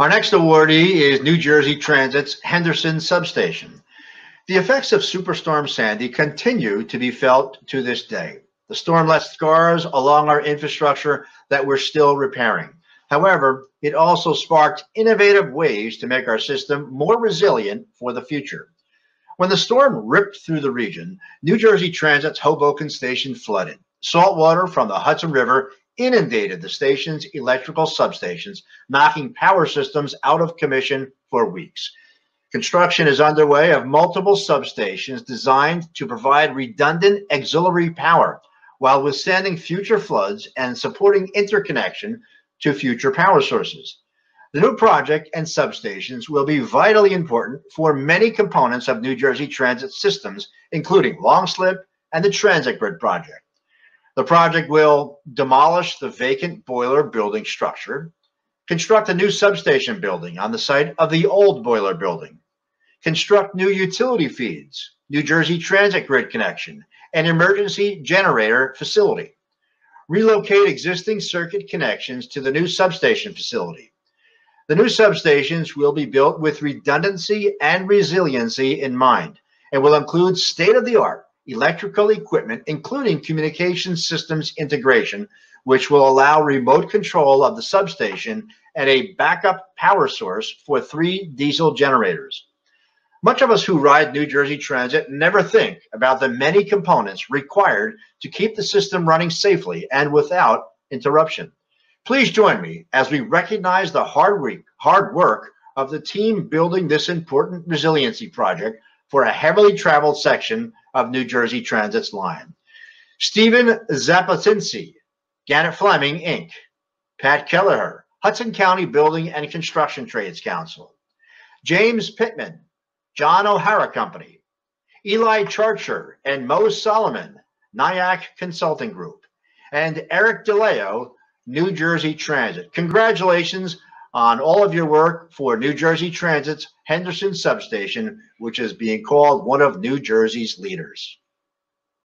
Our next awardee is New Jersey Transit's Henderson Substation. The effects of Superstorm Sandy continue to be felt to this day. The storm left scars along our infrastructure that we're still repairing. However, it also sparked innovative ways to make our system more resilient for the future. When the storm ripped through the region, New Jersey Transit's Hoboken station flooded. Salt water from the Hudson River inundated the station's electrical substations, knocking power systems out of commission for weeks. Construction is underway of multiple substations designed to provide redundant auxiliary power while withstanding future floods and supporting interconnection to future power sources. The new project and substations will be vitally important for many components of New Jersey transit systems, including long slip and the transit grid project. The project will demolish the vacant boiler building structure, construct a new substation building on the site of the old boiler building, construct new utility feeds, New Jersey Transit Grid connection, and emergency generator facility, relocate existing circuit connections to the new substation facility. The new substations will be built with redundancy and resiliency in mind and will include state of the art electrical equipment, including communication systems integration, which will allow remote control of the substation and a backup power source for three diesel generators. Much of us who ride New Jersey Transit never think about the many components required to keep the system running safely and without interruption. Please join me as we recognize the hard, week, hard work of the team building this important resiliency project for a heavily traveled section of New Jersey Transit's line. Stephen Zapotinsi, Gannett Fleming, Inc., Pat Kelleher, Hudson County Building and Construction Trades Council, James Pittman, John O'Hara Company, Eli Charcher and Mo Solomon, Naik Consulting Group, and Eric DeLeo, New Jersey Transit. Congratulations on all of your work for New Jersey Transit's Henderson Substation, which is being called one of New Jersey's leaders.